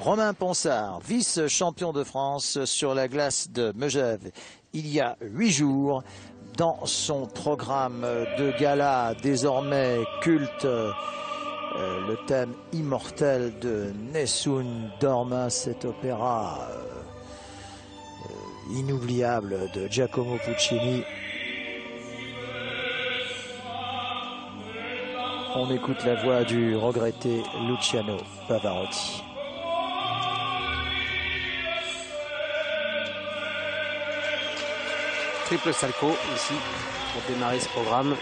Romain Ponsard, vice-champion de France sur la glace de Megève il y a huit jours dans son programme de gala désormais culte euh, le thème immortel de Nessun Dorma, cet opéra euh, inoubliable de Giacomo Puccini. On écoute la voix du regretté Luciano Pavarotti. Triple salco ici pour démarrer ce programme.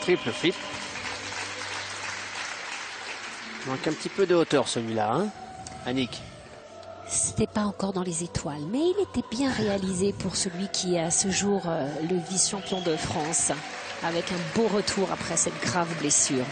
Triple flip. Manque un petit peu de hauteur celui-là, hein Annick C'était pas encore dans les étoiles, mais il était bien réalisé pour celui qui est à ce jour euh, le vice-champion de France, avec un beau retour après cette grave blessure.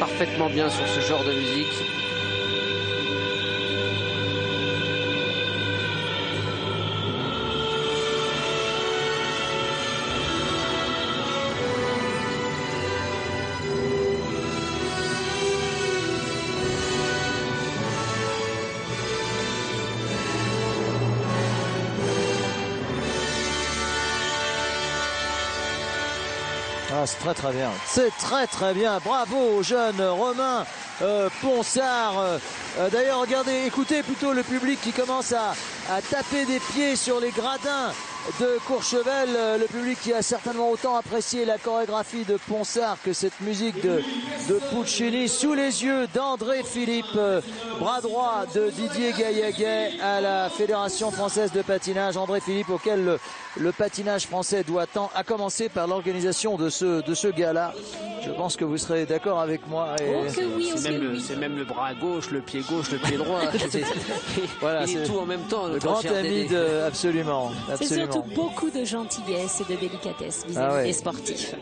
Parfaitement bien sur ce genre de musique. Ah, c'est très très bien. C'est très très bien. Bravo jeune Romain euh, Ponsard. Euh, d'ailleurs, regardez, écoutez plutôt le public qui commence à, à taper des pieds sur les gradins de Courchevel, le public qui a certainement autant apprécié la chorégraphie de Ponsard que cette musique de, de Puccini sous les yeux d'André Philippe, bras droit de Didier Gaillaguet à la Fédération française de patinage. André Philippe auquel le, le patinage français doit tant, à commencer par l'organisation de ce, de ce gala. Je pense que vous serez d'accord avec moi. Oh oui, c'est même, le- oui. c'est même le bras gauche, le pied gauche, le pied droit. C'est- Voilà, il est c'est tout en même temps. Le grand ami de... Absolument. C'est absolument. Beaucoup de gentillesse et de délicatesse vis-à-vis Ah ouais. des sportifs.